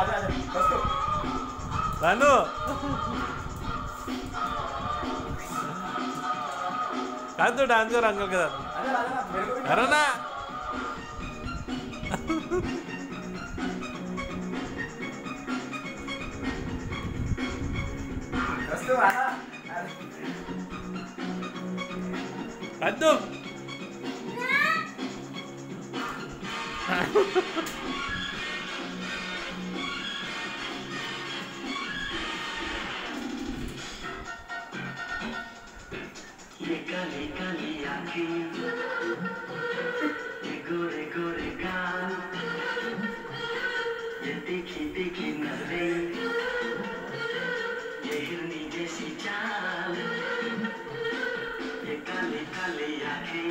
आजा आजा बस तो रानू कान तो डांस कर अंकल के साथ आजा आजा मेरे को भी करो ना बस तो आजा कान तो ये काली काली आँखें गोरे गोरे गाल ये तीखी तीखी नज़रें ये हिरनी जैसी चाल ये काली काली आँखें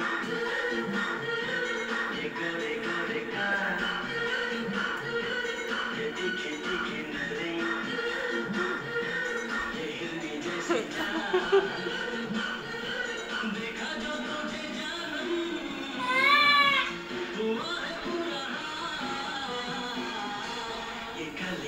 ये गोरे गोरे गाल ये तीखी तीखी नज़रें ये हिरनी जैसी चाल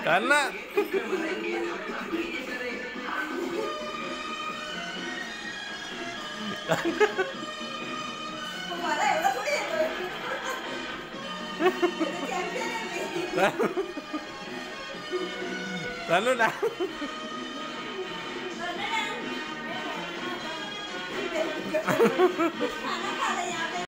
karena lalu nah anak